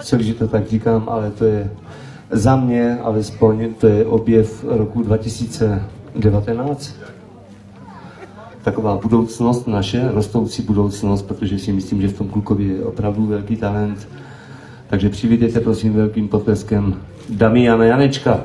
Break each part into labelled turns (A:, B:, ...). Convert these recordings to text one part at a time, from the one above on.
A: sorry, že to tak říkám, ale to je za mě alespoň, to je objev roku 2019. Taková budoucnost naše, rostoucí budoucnost, protože si myslím, že v tom klukovi je opravdu velký talent. Takže přivítejte prosím velkým potleskem Damiana Janečka.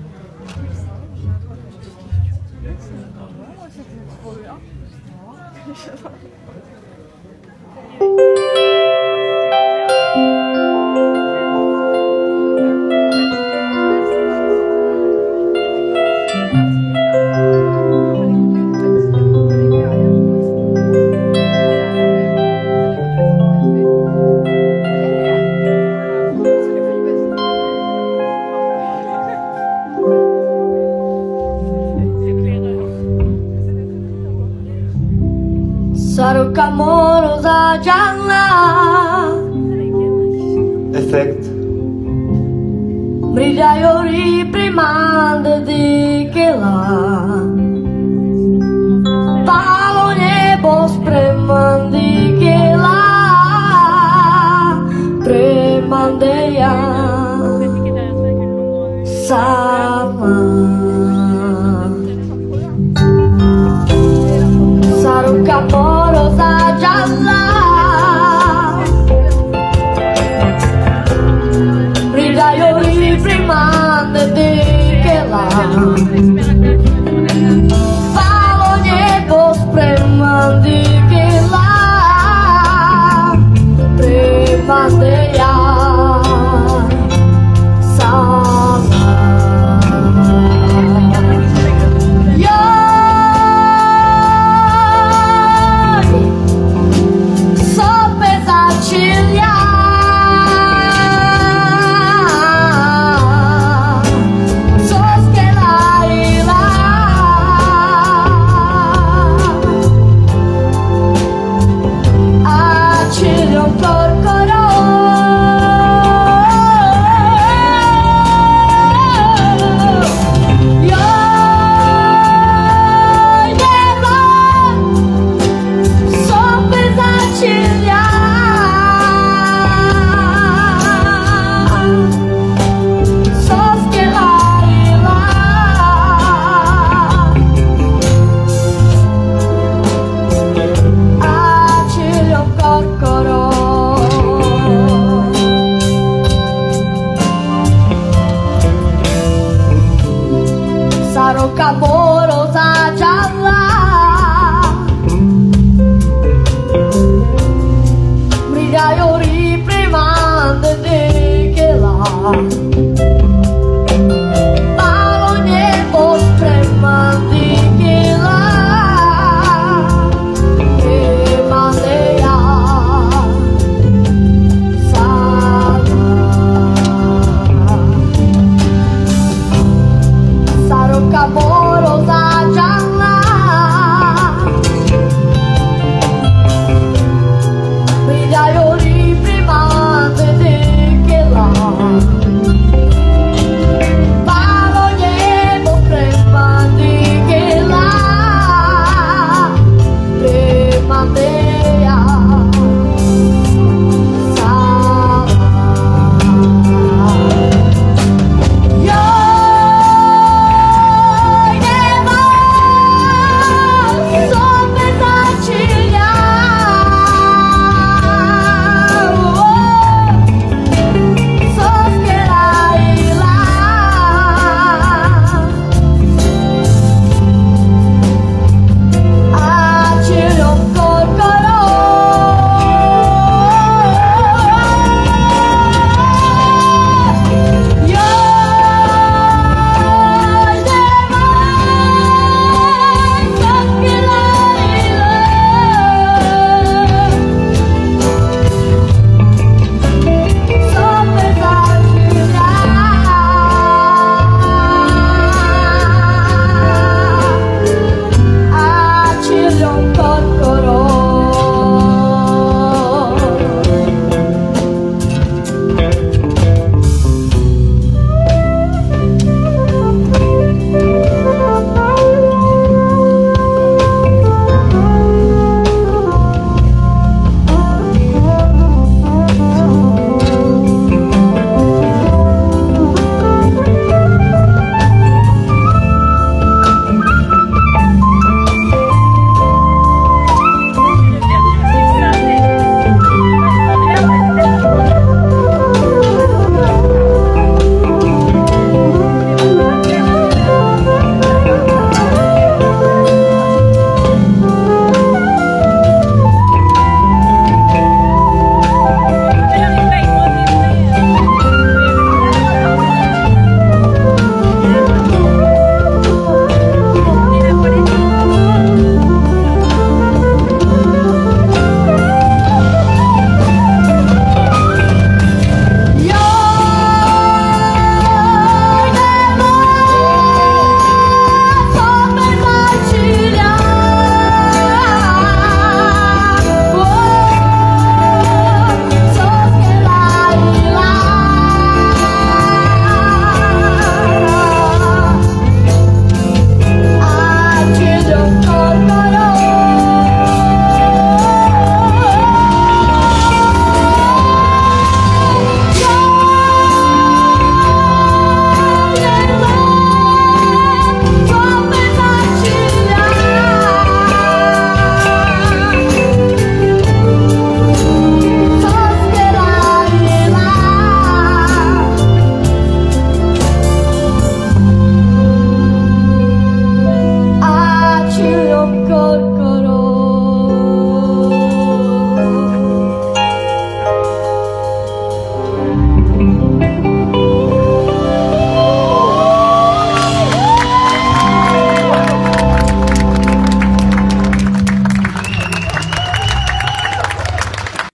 B: 哦，
C: 是吗？effect.
A: Brilla
C: iori primanda di che la Palo ne bos premandi che la Premandeia Sama Sarucapó